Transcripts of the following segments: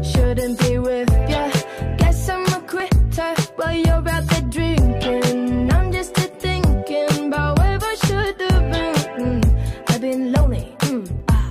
Shouldn't be with ya. Guess I'm a quitter While you're out there drinking. I'm just a thinking About where I should've been. Mm, I've been lonely mm, I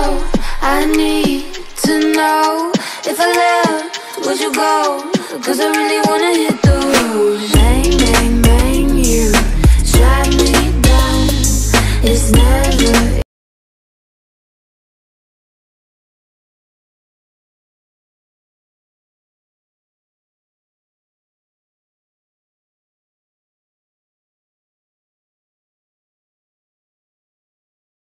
know, I need to know If I left, would you go? Cause I really wanna hit the